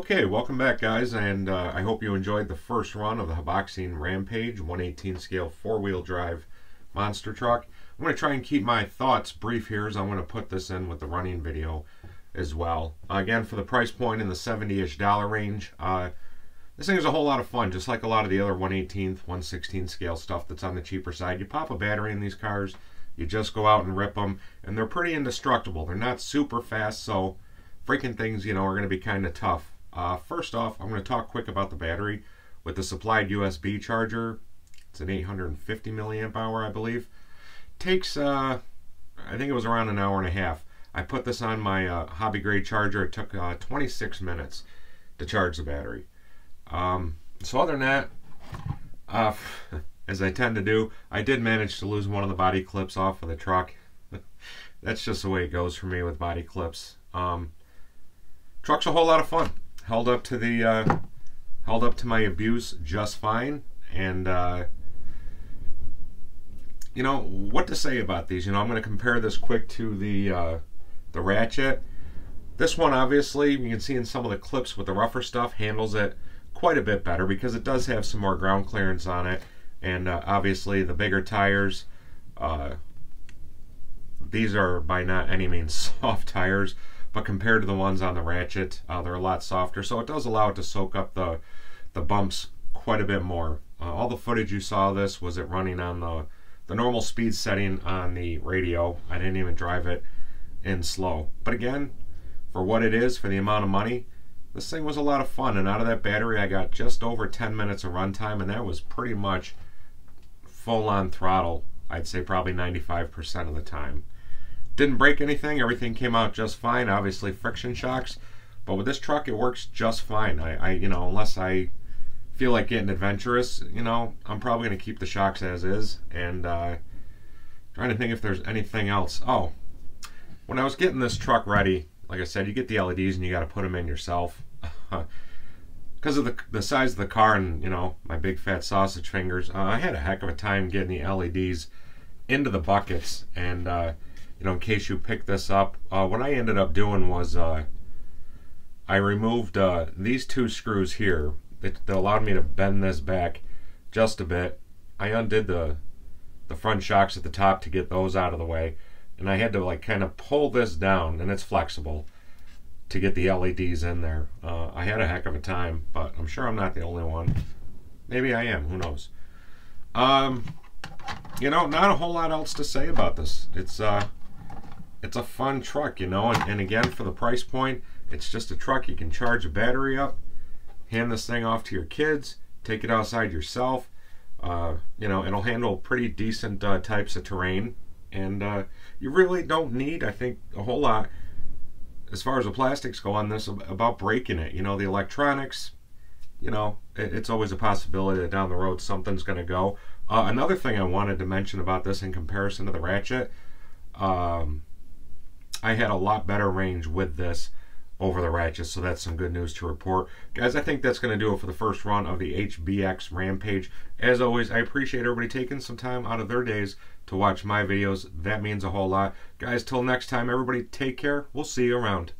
Okay, welcome back, guys, and uh, I hope you enjoyed the first run of the Haiboxing Rampage 118 scale four-wheel drive monster truck. I'm going to try and keep my thoughts brief here as I'm going to put this in with the running video as well. Again, for the price point in the 70-ish dollar range, uh, this thing is a whole lot of fun, just like a lot of the other 118th, 116 scale stuff that's on the cheaper side. You pop a battery in these cars, you just go out and rip them, and they're pretty indestructible. They're not super fast, so freaking things, you know, are going to be kind of tough. Uh, first off, I'm going to talk quick about the battery. With the supplied USB charger, it's an 850 milliamp hour, I believe. Takes, uh, I think it was around an hour and a half. I put this on my uh, hobby grade charger. It took uh, 26 minutes to charge the battery. Um, so other than that, uh, as I tend to do, I did manage to lose one of the body clips off of the truck. That's just the way it goes for me with body clips. Um, truck's a whole lot of fun. Held up to the uh, held up to my abuse just fine, and uh, you know what to say about these. You know, I'm going to compare this quick to the uh, the Ratchet. This one, obviously, you can see in some of the clips with the rougher stuff, handles it quite a bit better because it does have some more ground clearance on it, and uh, obviously the bigger tires. Uh, these are by not any means soft tires but compared to the ones on the Ratchet, uh, they're a lot softer. So it does allow it to soak up the, the bumps quite a bit more. Uh, all the footage you saw of this was it running on the, the normal speed setting on the radio. I didn't even drive it in slow. But again, for what it is, for the amount of money, this thing was a lot of fun. And out of that battery, I got just over 10 minutes of runtime, and that was pretty much full on throttle. I'd say probably 95% of the time. Didn't break anything. Everything came out just fine. Obviously friction shocks. But with this truck, it works just fine. I, I you know, unless I feel like getting adventurous, you know, I'm probably going to keep the shocks as is. And uh, trying to think if there's anything else. Oh, when I was getting this truck ready, like I said, you get the LEDs and you got to put them in yourself. Because of the, the size of the car and, you know, my big fat sausage fingers, uh, I had a heck of a time getting the LEDs into the buckets. And, uh, you know, in case you picked this up, uh, what I ended up doing was uh, I removed uh, these two screws here that, that allowed me to bend this back just a bit. I undid the the front shocks at the top to get those out of the way, and I had to like kind of pull this down, and it's flexible to get the LEDs in there. Uh, I had a heck of a time, but I'm sure I'm not the only one. Maybe I am. Who knows? Um, you know, not a whole lot else to say about this. It's uh, it's a fun truck, you know, and, and again, for the price point, it's just a truck. You can charge a battery up, hand this thing off to your kids, take it outside yourself. Uh, you know, it'll handle pretty decent uh, types of terrain, and uh, you really don't need, I think, a whole lot as far as the plastics go on this about breaking it. You know, the electronics, you know, it, it's always a possibility that down the road something's going to go. Uh, another thing I wanted to mention about this in comparison to the Ratchet, um, I had a lot better range with this over the Ratchet, so that's some good news to report. Guys, I think that's going to do it for the first run of the HBX Rampage. As always, I appreciate everybody taking some time out of their days to watch my videos. That means a whole lot. Guys, till next time, everybody take care. We'll see you around.